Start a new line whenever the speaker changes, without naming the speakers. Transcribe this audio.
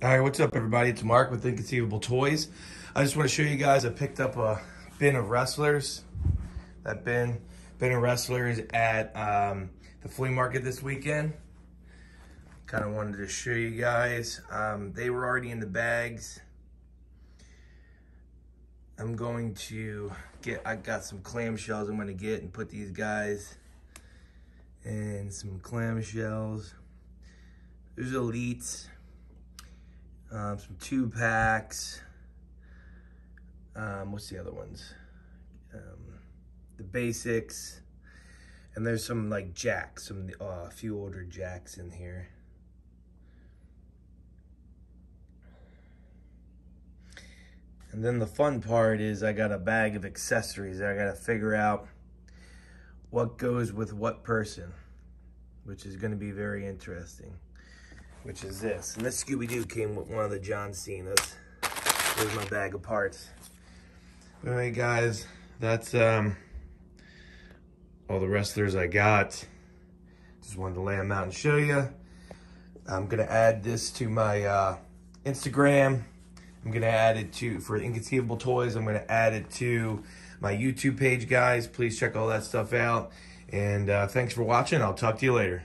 All right, what's up, everybody? It's Mark with Inconceivable Toys. I just want to show you guys, I picked up a bin of wrestlers. That bin, bin of wrestlers at um, the flea market this weekend. Kind of wanted to show you guys. Um, they were already in the bags. I'm going to get, I got some clamshells I'm going to get and put these guys in some clamshells. There's elites um, some two packs. Um, what's the other ones? Um, the basics. And there's some like Jakks, some uh, a few older Jakks in here. And then the fun part is I got a bag of accessories. I got to figure out what goes with what person, which is going to be very interesting which is this. And this Scooby-Doo came with one of the John Cena's. Here's my bag of parts. Right, guys, that's um, all the wrestlers I got. Just wanted to lay them out and show you. I'm gonna add this to my uh, Instagram. I'm gonna add it to, for Inconceivable Toys, I'm gonna add it to my YouTube page, guys. Please check all that stuff out. And uh, thanks for watching. I'll talk to you later.